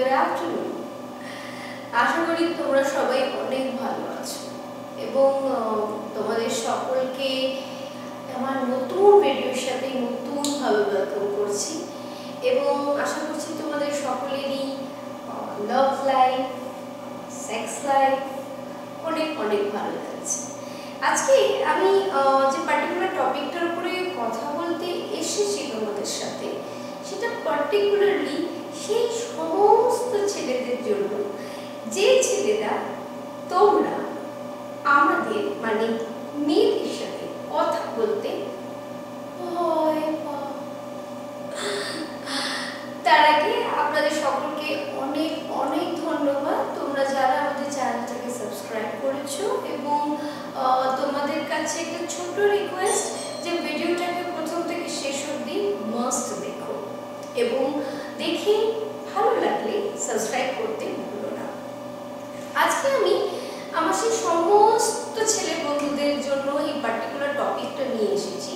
Good afternoon আশা করি তোমরা সবাই অনেক ভালো আছো। এবং তোমাদের সকলকে আমার নতুন ভিডিওর সাথে নতুনভাবে ওয়েলকাম করছি। এবং আশা করছি তোমাদের সকলেরই লাভ লাইফ সেক্স লাইফ অনেক অনেক ভালো যাচ্ছে। আজকে আমি যে পার্টিকুলার টপিকটার উপরে কথা বলতে এসেছি তোমাদের সাথে, সেটা পার্টিকুলারলি সেই ছেলেদের জন্য। যে ছেলেরা তোমরা আমাদের মানে মেয়েদের সাথে কথা বলতে তার আগে আপনাদের সকলকে অনেক অনেক ধন্যবাদ। তোমরা যারা আমাদের চ্যানেলটাকে সাবস্ক্রাইব করেছ এবং তোমাদের কাছে একটা ছোট্ট রিকোয়েস্ট যে ভিডিওটাকে প্রথম থেকে শেষ অবধি মাস্ট দেখো এবং দেখে সাবস্ক্রাইব করতে ভুলো না। আজকে আমি আমার সেই সমস্ত ছেলে বন্ধুদের জন্য এই পার্টিকুলার টপিকটা নিয়ে এসেছি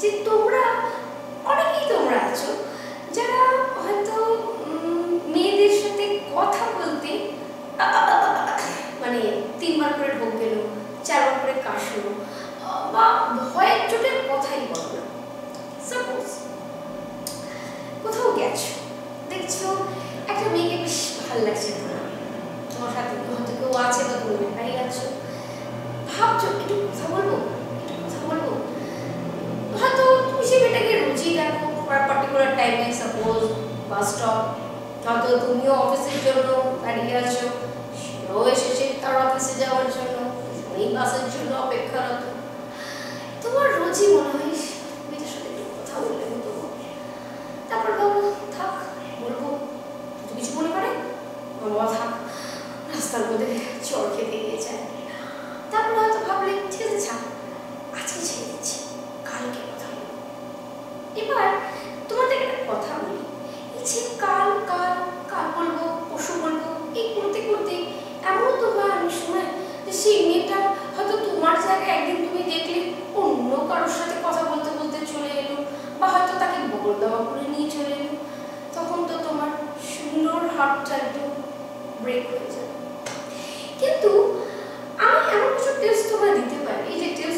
যে তোমরা, অনেকেই তোমরা আছো, যারা হয়তো মেয়েদের সাথে কথা বলতে মানে তিনবার করে ঢোক গেল, চারবার করে কাশলো, বা ভয়ের চোটের কথাই বলো না। সাপোজ কোথাও গেছো, দেখছ লাগছে তোমার তোমার সাথে হয়তো কেউ আছে বা তুমি একাই আছো ভাবছ একটু কথা বলব একটু কথা বলব হয়তো তুমি সেই মেয়েটাকে রোজই দেখো পার্টিকুলার টাইমে সাপোজ বাস স্টপ হয়তো তুমিও অফিসের জন্য দাঁড়িয়ে আছো সেও এসেছে তার অফিসে যাওয়ার জন্য ওই বাসের জন্য অপেক্ষারত তোমার রোজই মনে হয় "ইস, মেয়েটার সাথে একটু কথা বললে হতো তারপর বাবু থাক বলব যদি কিছু মনে করে বাবা থাক রাস্তার মধ্যে চর খেতে গিয়ে যায় তারপর হয়তো ভাবলে ঠিক আছে ছাড় আজকে ছেড়ে দিচ্ছি কালকে কথা বলব এবার তোমাদের একটা কথা বলি যে কাল কাল কাল পশু বলব, এই করতে করতে এমন তো সেই মেয়েটা হয়তো তোমার জায়গায় একদিন তুমি দেখলে অন্য কারোর সাথে কথা বলতে বলতে চলে এলো, বা হয়তো তাকে বগল দেওয়া করে নিয়ে চলে এলো। তখন তো তোমার সুন্দর হাতটা একদম ব্রেক হয়ে যাবে কিন্তু আমি এমন কিছু টিপস তোমায় দিতে পারি, এই যে টিপসগুলো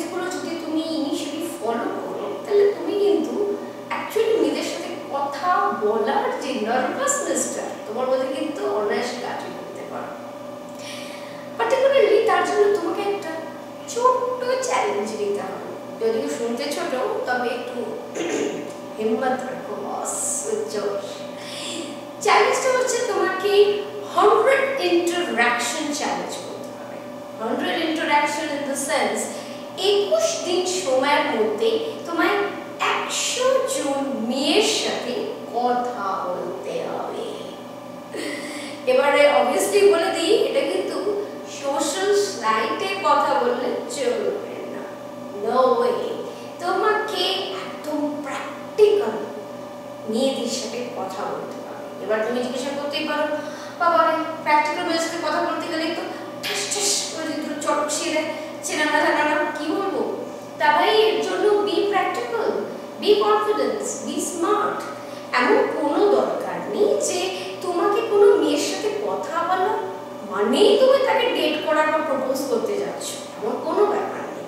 বলার যে নার্ভাসনেসটা তোমার মধ্যে কিন্তু অনায়াসে কাটিয়ে করতে পারো। পার্টিকুলারলি তার জন্য তোমাকে একটা ছোট্ট চ্যালেঞ্জ নিতে হবে। যদিও শুনতে ছোট, তবে একটু হিম্মত রাখো বস চ্যালেঞ্জটা হচ্ছে তোমাকে হান্ড্রেড ইন্টারাকশন চ্যালেঞ্জ করতে হবে। Hundred interaction in the sense একুশ দিন সময়ের মধ্যে তোমায় একশো জন মেয়ের সাথে কথা বলতে হবে এবারে অবভিয়াসলি বলে দিই, এটা কিন্তু সোশ্যাল সাইটে কথা বললে চলবে না। নো ওয়ে তোমাকে একদম প্র্যাকটিক্যাল মেয়েদের সাথে কথা বলতে হবে। এবার তুমি জিজ্ঞাসা করতেই পারো, বাবা প্র্যাকটিক্যাল মেয়েদের সাথে কথা বলতে গেলে তো ঠাস ঠাস করে যদি চটক ছিঁড়ে চেনা না কি বলব? তা ভাই এর জন্য be practical be confidence be smart এমন কোনো দরকার নেই যে তোমাকে কোনো মেয়ের সাথে কথা বলা মানেই তুমি তাকে ডেট করার বা প্রপোজ করতে যাচ্ছ। এমন কোনো ব্যাপার নেই।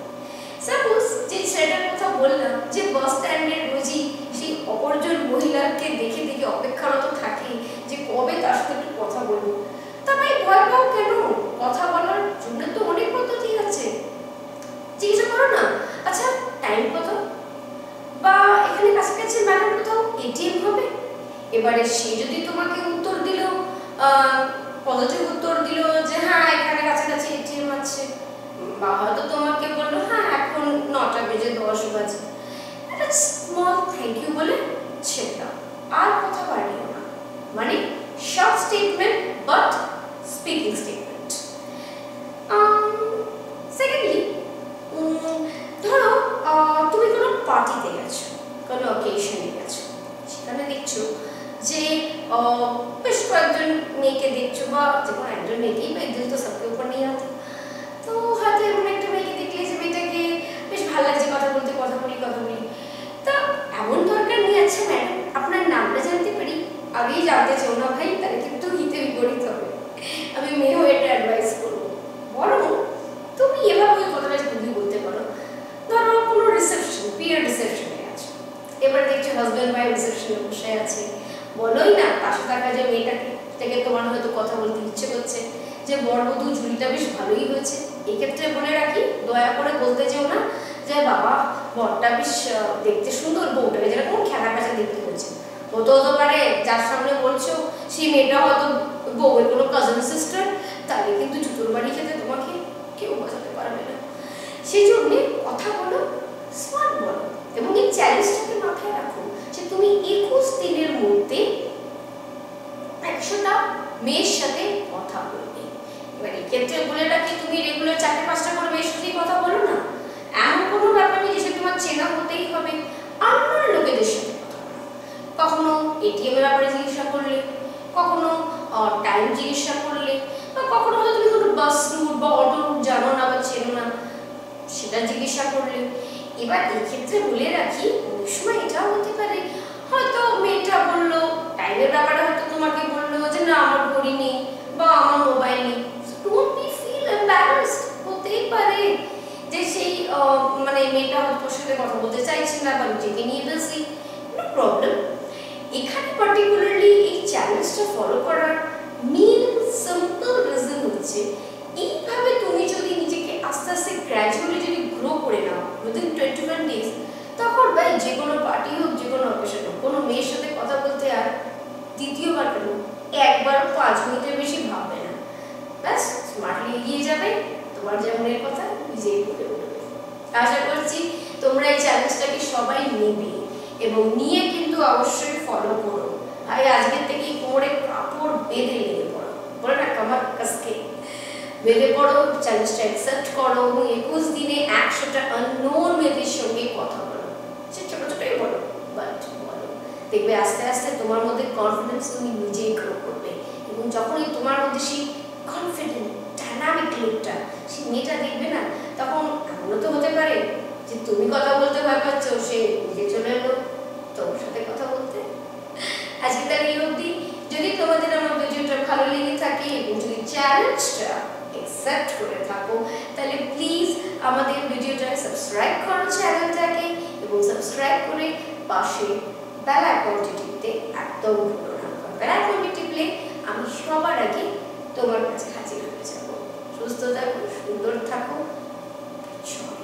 সাপোজ যে ছেলেটার কথা বললাম, যে বাস স্ট্যান্ডের রোজই সেই অপরজন মহিলাকে দেখে দেখে অপেক্ষারত থাকে যে কবে তার সাথে একটু কথা বলব। তবে ভয় পাও কেন? কথা বলার জন্য তো অনেক পদ্ধতি আছে। জিজ্ঞাসা করো না আচ্ছা টাইম কত? বা এখানে কাছাকাছি ম্যাডাম কোথাও এটিএম হবে? এবারে সে যদি তোমাকে উত্তর দিল পজিটিভ উত্তর দিল যে হ্যাঁ এখানে কাছাকাছি এটিএম আছে। বা হয়তো তোমাকে বলল হ্যাঁ এখন নটা বেজে দশ বাজে। স্মল থ্যাংক ইউ বলে ছেড়ে আর কথা বাড়িও না। মানে short statement but speaking statement secondly ধরো তুমি কোনো পার্টিতে গেছো, কোনো অকেশনে গেছো, সেখানে দেখছ যে কয়েকজন মেয়েকে দেখছ বা যে কোনো একজন মেয়েকেই বা একদিন তো সবকে উপর নিয়ে আতো তো হয়তো এমন একটা মেয়েকে দেখলে যে মেয়েটাকে বেশ ভালো লাগছে কথা বলতে, কথা বলি কথা বলি। তা এমন দরকার নেই আচ্ছা ম্যাডাম, আপনার নামটা জানতে পারি? আগেই জানতে চাও না ভাই, তাহলে কিন্তু হিতে বিপরীত হবে। আমি মেয়ে হয়ে এটা অ্যাডভাইস করব। বরং তুমি এভাবে ওই কথাটা তুমি বলতে পারো, ধরো কোনো রিসেপশন বিয়ের রিসেপশনে আছে। এবার দেখছ হাজব্যান্ড ওয়াইফ রিসেপশনে বসে আছে। বলোই না, পাশে থাকা যে মেয়েটাকে থেকে তোমার হয়তো কথা বলতে ইচ্ছে করছে, যে বরবধূ ঝুড়িটা বেশ ভালোই হয়েছে। এক্ষেত্রে বলে রাখি, দয়া করে বলতে যেও না যে বাবা, বরটা বেশ দেখতে সুন্দর বউটাকে যেরকম খেলা কাছে দেখতে হয়েছে হতে হতে পারে যার সামনে বলছো, সেই মেয়েটা হয়তো বউয়ের কোনো কাজিন সিস্টার তাহলে কিন্তু জুতোর বাড়ি খেতে তোমাকে কেউ বোঝাতে পারবে না। সেই জন্যে কথা বলো স্মার্ট বলো, এবং এই চ্যালেঞ্জটাকে মাথায় রাখো যে তুমি একুশ দিনের মধ্যে মেয়ের সাথে কথা বলবে। এবার এক্ষেত্রে বলে রাখি তুমি রেগুলার চারটে, পাঁচটা করে মেয়ের সাথেই কথা বলো না? এমন কোনো ব্যাপার নেই যে তোমার চেনা হতেই হবে। আননোন লোকেদের সাথে কখনো এটিএম এর ব্যাপারে জিজ্ঞাসা করলে, কখনো টাইম জিজ্ঞাসা করলে, বা কখনো হয়তো তুমি কোনো বাস রুট বা অটো রুট জানো না বা চেনো না, সেটা জিজ্ঞাসা করলে। এবার এক্ষেত্রে বলে রাখি, অনেক সময় এটাও হতে পারে। হয়তো মেয়েটা বলল টাইমের ব্যাপারে হয়তো তোমাকে বলল যে না আমার ঘড়ি নেই বা আমার মোবাইল নেই ডোন্ট বি ফিল এম্বারাসড হতেই পারে যে সেই আহ, মানে মেয়েটা হয়তো তোর সাথে কথা বলতে চাইছে না বা নিজেকে নিয়ে বেশি নো প্রবলেম এখানে পার্টিকুলারলি এই চ্যালেঞ্জটা ফলো করার মেন সিম্পল রিজন হচ্ছে, এইভাবে তুমি যদি নিজেকে আস্তে আস্তে গ্র্যাজুয়ালি যদি গ্রো করে নাও উইদিন টোয়েন্টি ওয়ান ডেজ তখন ভাই যে কোনো পার্টি হোক, যে কোনো অকেশন হোক, কোনো মেয়ের সাথে কথা বলতে আর দ্বিতীয়বার কেন? একবার পাঁচ মিনিটের বেশি ভাববে না। ব্যাস স্মার্টলি এগিয়ে যাবে, তোমার যেমনের কথা, নিজেই বলে উঠবে। আশা করছি তোমরা এই চ্যালেঞ্জটাকে সবাই নেবে এবং নিয়ে কিন্তু অবশ্যই ফলো করো। ভাই আজকের থেকে কোমরে কাপড় বেঁধে লেগে পড়ো। বলে না কামার কাছকে বেঁধে পড়ো চ্যালেঞ্জটা অ্যাকসেপ্ট করো এবং একুশ দিনে একশোটা আননোন মেয়েদের সঙ্গে কথা বলো। সে ছোটো ছোটোই বলো বাট বলো। দেখবে আস্তে আস্তে তোমার মধ্যে কনফিডেন্স তুমি নিজেই গ্রো করবে এবং যখনই তোমার মধ্যে সেই কনফিডেন্ট ডাইনামিক লুকটা সেই মেয়েটা দেখবে না, তখন এমনও তো হতে পারে যে তুমি কথা বলতে ভয় পাচ্ছ, সে নিজে চলে এলো তোর সাথে কথা বলতে? আজকে তাহলে এই অবধি। যদি তোমাদের আমার ভিডিওটা ভালো লেগে থাকে এবং যদি চ্যালেঞ্জটা অ্যাকসেপ্ট করে থাকো, তাহলে প্লিজ আমাদের ভিডিওটা সাবস্ক্রাইব করো চ্যানেলটাকে এবং সাবস্ক্রাইব করে পাশে বেল আইকনটি টিপতে একদম ভুলো না বেল আইকনটি টিপলে আমি সবার আগে তোমার কাছে হাজির হয়ে যাব। সুস্থ থাকো, সুন্দর থাকো। সবাই